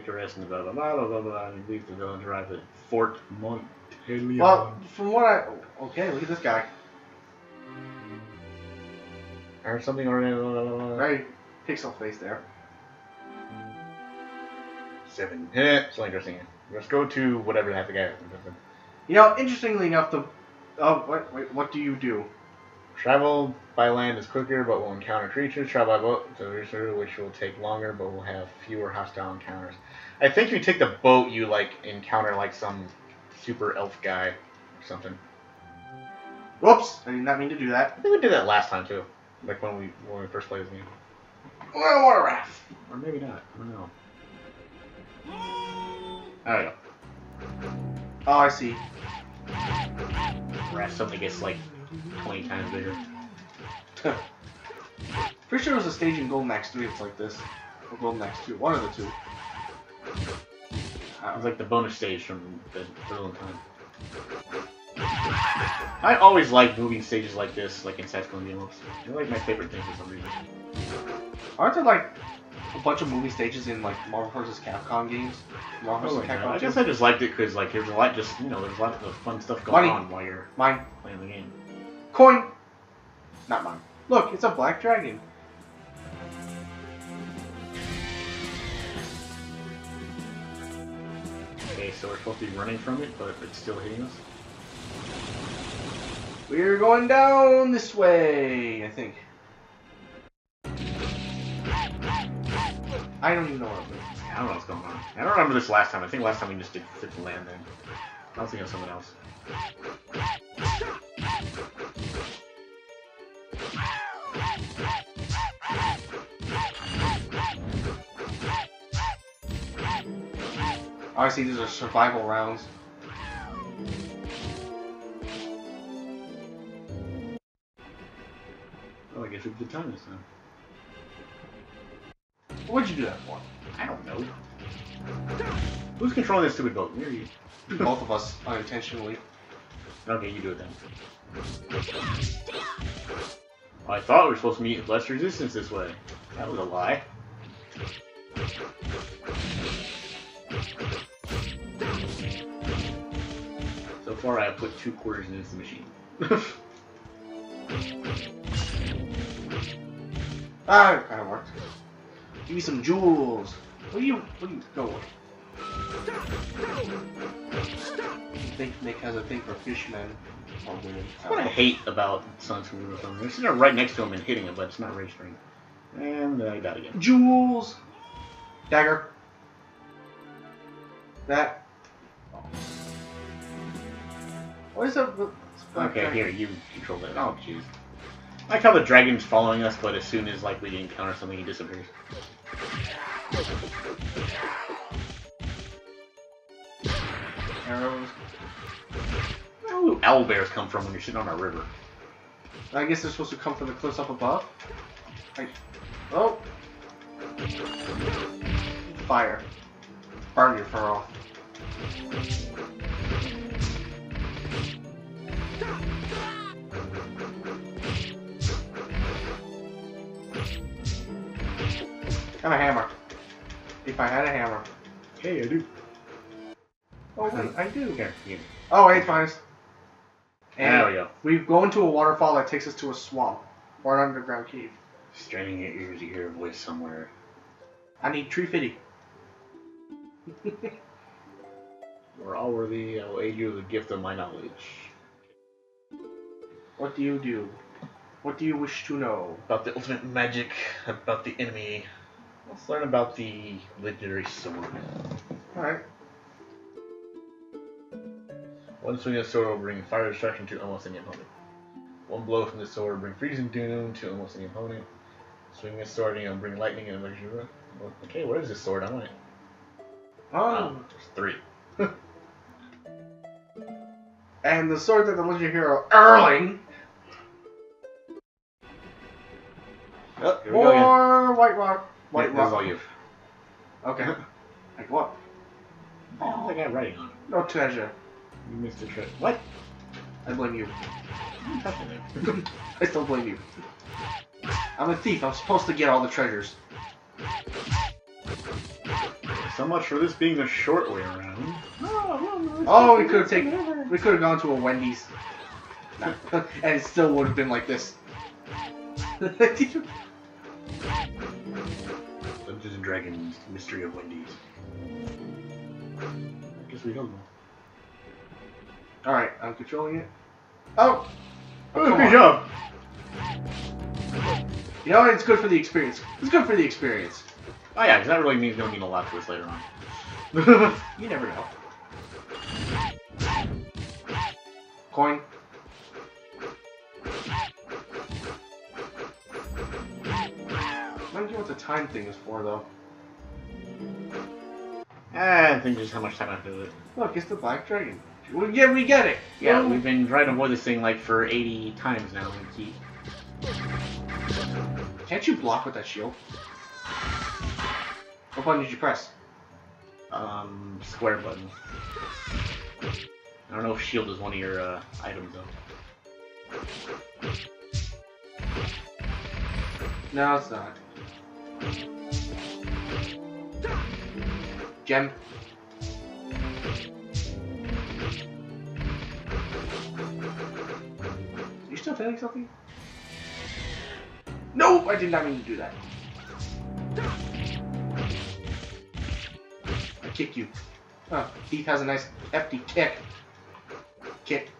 Take a rest in the blah blah blah blah blah blah. And you leave the village, arrive at Fort Montelion. Well, from what I okay, look at this guy. or something or blah, blah, blah, blah. Very pixel face there. seven. Eh, it's only interesting. Let's go to whatever half the guy. You know, interestingly enough, the oh what wait, what do you do? Travel by land is quicker, but will encounter creatures. Travel by boat to which will take longer, but will have fewer hostile encounters. I think if you take the boat, you like encounter like some super elf guy or something. Whoops! I did not mean to do that. I think we did that last time too, like when we when we first played this game, Well, water raft. or maybe not. I don't know. I don't know. Oh, I see. Raft suddenly gets like 20 times bigger. Pretty sure it was a stage in Golden Axe 3 that's like this. Or Golden Axe 2. One of the two. It was like the bonus stage from the Berlin time. I always like moving stages like this, like in Side-Scrolling games. They're like my favorite thing for some reason. Aren't there like a bunch of movie stages in like Marvel vs. Capcom games? Marvel vs. Oh, Capcom I guess I just liked it because like there's a lot, just you know, there's a lot of fun stuff going Money. on while you're Mine. playing the game. Coin! Not mine. Look, it's a black dragon. Okay, so we're supposed to be running from it, but it's still hitting us. We're going down this way, I think. I don't even know what I'm doing. I don't know what's going on. I don't remember this last time. I think last time we just did fit the land then. I was thinking of something else. Obviously, these are survival rounds. Oh, I guess we did time this time. What'd you do that for? I don't know. Who's controlling this stupid boat? Me or you? Both of us, unintentionally. Okay, you do it then. I thought we were supposed to meet less resistance this way. That was a lie. Far, I have put two quarters into the machine. Ah, it kind of worked. Give me some jewels. What do you, what do you go with? I think Nick has a thing for fishmen. Or women. What I hate about Sun or something. They're sitting right next to him and hitting him, but it's not registering. And then I died again. Jewels! Dagger. That. What is that? Okay, here, you control that. Oh, jeez. I like how the dragon's following us, but as soon as like we encounter something, he disappears. Arrows. Where do owl bears come from when you're sitting on a river? I guess they're supposed to come from the cliffs up above. I, oh. Fire. Burn your fur off. And a hammer. If I had a hammer. Hey, I do. Oh wait, I do. Here, you. Oh wait, fine. And There we go. we go into a waterfall that takes us to a swamp or an underground cave. Straining your ears, you hear a voice somewhere. I need tree fitty. We're all worthy. I will aid you with the gift of my knowledge. What do you do? What do you wish to know? About the ultimate magic, about the enemy. Let's learn about the legendary sword. Alright. One swing of the sword will bring fire destruction to almost any opponent. One blow from the sword will bring freezing doom to almost any opponent. Swing a sword and you'll bring lightning and electric. Okay, what is this sword? I want it. Oh. Wow, there's three. And the sword that the legendary hero Erling. Oh, here we go again. More White Rock. Wait, White this is all you've. Okay. like what? Oh, I got writing on it. No treasure. You missed a trick. What? I blame you. I still blame you. I'm a thief. I'm supposed to get all the treasures. So much for this being the short way around. Oh, we could have taken. We could have gone to a Wendy's. And it still would have been like this. And Dragons: Mystery of Wendy's. I guess we don't know. All right, I'm controlling it. Oh, Oh, good on. job. you know? It's good for the experience. It's good for the experience. Oh yeah, because that really means to need a lot to us later on. You never know. Coin. What the time thing is for though. Eh, I think just how much time I do it. Look, it's the Black Dragon. Well, yeah, we get it. Yeah, we've been trying to avoid this thing like for 80 times now. And keep... Can't you block with that shield? What button did you press? Um, square button. I don't know if shield is one of your uh, items though. No, it's not. Gem. You still feeling something? No, I did not mean to do that. I kick you. Oh, Heath has a nice hefty kick. Kick.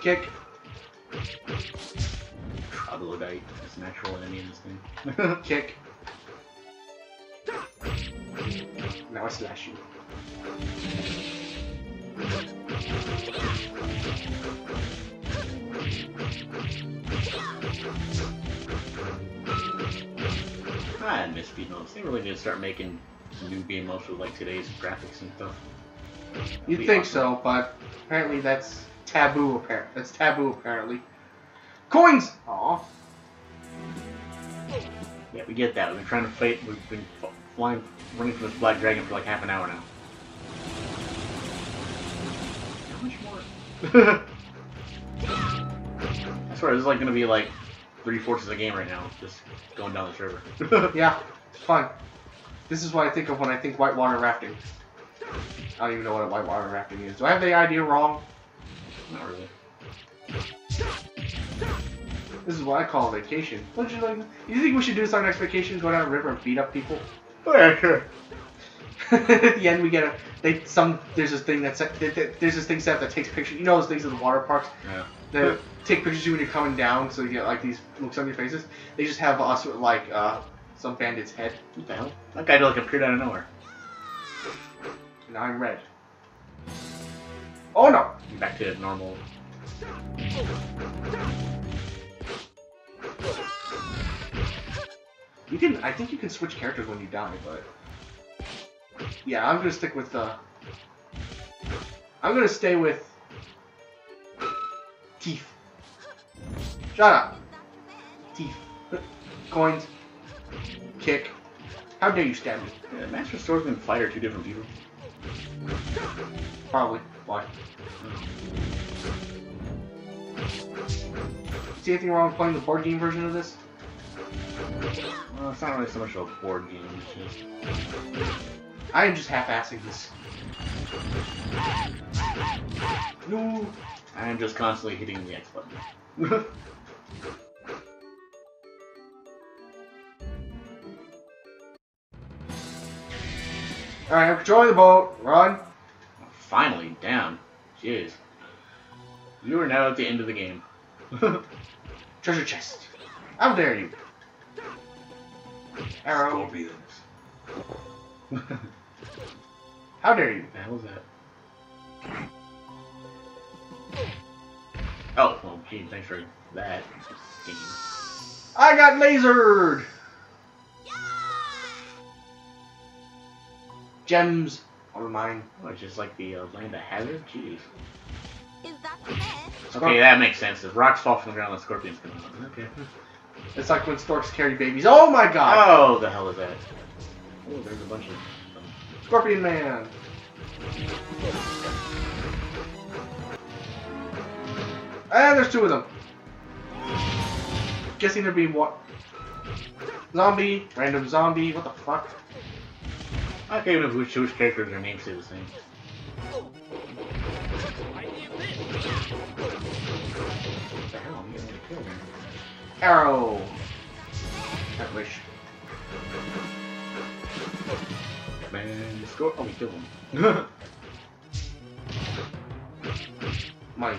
Kick. Troglodyte. That's a natural enemy in this thing. Kick. Now I slash you. Ah, I miss speed modes. They really need to start making new game modes with like today's graphics and stuff. You'd think awesome. so, but apparently that's taboo. Apparently, that's taboo. Apparently, coins. Aw. Yeah, we get that. We've been trying to fight. We've been f- flying, running from this black dragon for like half an hour now. How much more? I swear, this is like gonna be like three fourths of the game right now, just going down this river. Yeah, it's fun. This is what I think of when I think whitewater rafting. I don't even know what a whitewater rafting is. Do I have the idea wrong? Not really. This is what I call a vacation. Don't you like? You think we should do this on our next vacation? Go down a river and beat up people? Oh yeah, sure. At the end, we get a they some there's this thing that's there's this thing set that takes pictures. You know those things in the water parks Yeah. that take pictures of you when you're coming down, so you get like these looks on your faces. They just have us with like uh, some bandit's head, What the hell? That guy like appeared out of nowhere. and I'm red. Oh no! Back to normal. You can I think you can switch characters when you die, but yeah, I'm gonna stick with the. I'm gonna stay with teeth. Shut up. Teeth. Coins. Kick. How dare you stab me? Yeah, Master Swordsman and Fighter are two different people. Probably. Why? See anything wrong with playing the board game version of this? Well, it's not really so much of a board game. Just I am just half-assing this. No. I am just constantly hitting the X button. Alright, I'm controlling the boat. Run. Finally, down. Jeez. You are now at the end of the game. Treasure chest. How dare you? Arrow. Scorpions. How dare you? What the hell is that? Oh, well, gee, thanks for that game. I got lasered! Gems are mine. Oh, it's just like the uh, Land of Hazard? Jeez. Is that fair? Okay, that makes sense. If rocks fall from the ground, the scorpions come out. Okay. It's like when storks carry babies. Oh my god! Oh, the hell is that? Oh, there's a bunch of. Scorpion Man! And there's two of them. Guessing there'd be what? Zombie, random zombie, what the fuck? I can't even we choose characters, their names stay the same. Arrow. I wish. Man, score. Oh, we killed him. Money.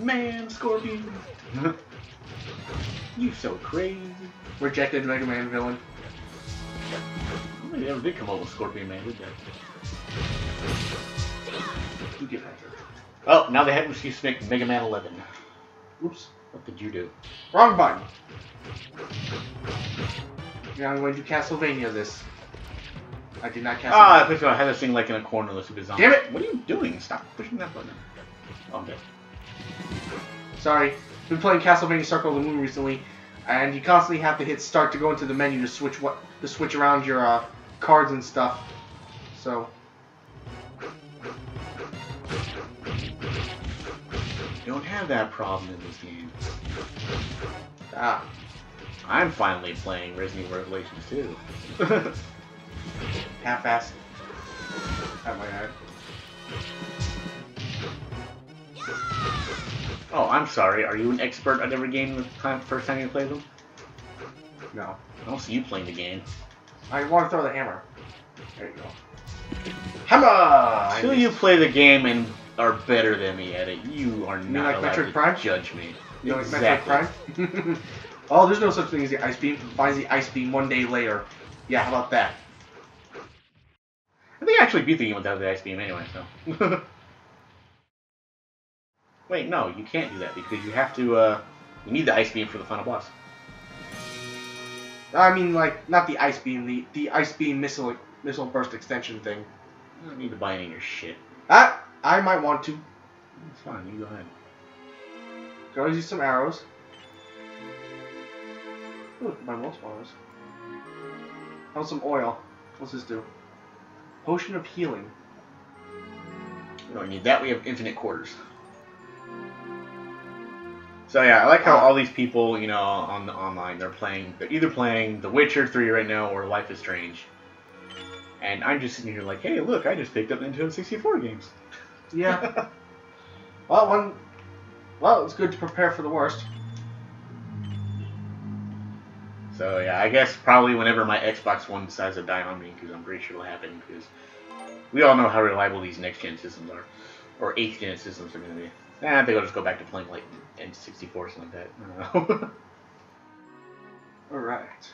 Man, Scorpion. you so crazy. Rejected Mega Man villain. Oh, I think they ever did come up with Scorpion Man, did they? You get that. Oh, now they have an excuse to make Mega Man 11. Oops. What did you do? Wrong button. Yeah, I'm going to Castlevania this. I did not Castlevania. Ah, I think I had this thing like in a corner the Super Zombie. Damn it! What are you doing? Stop pushing that button. Oh, okay. Sorry. Been playing Castlevania Circle of the Moon recently, and you constantly have to hit start to go into the menu to switch what to switch around your uh, cards and stuff. So don't have that problem in this game. ah, I'm finally playing Resident Evil Revelations 2. half-assed. At my head. oh, I'm sorry. Are you an expert at every game the time, first time you play them? No. I don't see you playing the game. I want to throw the hammer. There you go. Hammer! Until you play the game and are better than me at it, you are not like allowed Metroid to Prime? judge me. You know, like exactly. Metroid Prime? oh, there's no such thing as the ice beam. Finds the ice beam one day later. Yeah, how about that? I think I actually beat the game without the ice beam anyway, so. Wait, no, you can't do that because you have to, uh, you need the ice beam for the final boss. I mean, like, not the ice beam, the, the ice beam missile missile burst extension thing. You don't need to buy any of your shit. Ah, I might want to. It's fine, you go ahead. Go use some arrows. Ooh, my most spawns. How about some oil? What's this do? Potion of healing. We don't need that, we have infinite quarters. So yeah, I like how all these people, you know, on the online, they're playing, they're either playing The Witcher 3 right now or Life is Strange. And I'm just sitting here like, hey, look, I just picked up Nintendo 64 games. Yeah. well, one. Well, it's good to prepare for the worst. So yeah, I guess probably whenever my Xbox One decides to die on me, because I'm pretty sure it'll happen, because we all know how reliable these next gen systems are, or eighth gen systems are going to be. Eh, I think I'll just go back to playing like N64 or something like that. I don't know. All right.